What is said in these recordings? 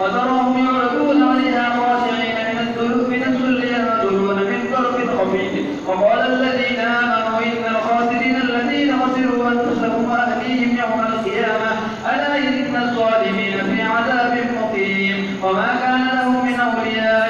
وتراهم يعرضون عليها خاشعين من الذل ينظرون من طرف خفي وقال الذين آمنوا إن الخاسرين الذين خسروا أنفسهم وأهليهم يوم القيامة ألا إن الظالمين في عذاب مقيم؟ وما كان لهم من أولياء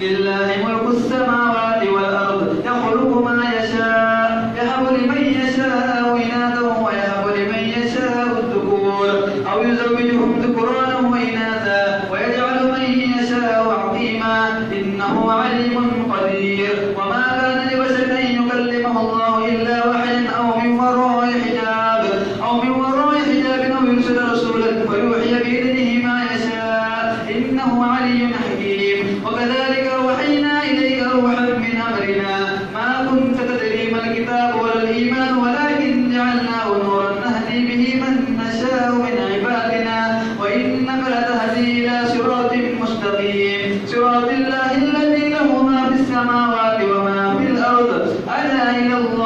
لله ملك السماوات والأرض يخلق ما يشاء يهب لمن يشاء إناثا ويهب لمن يشاء الذكور أو يزوجهم ذكرانا وإناثا ويجعل من يشاء عقيما إنه عليم قدير. وما كان لبشر أن يكلمه الله إلا وحيا أو من وراء حجاب أو من وراء حجاب أو يرسل رسولا فيوحي بإذنه ما يشاء إنه علي حكيم. وكذلك صراط الله الذي له ما في السماوات وما في الأرض. ألا إلى الله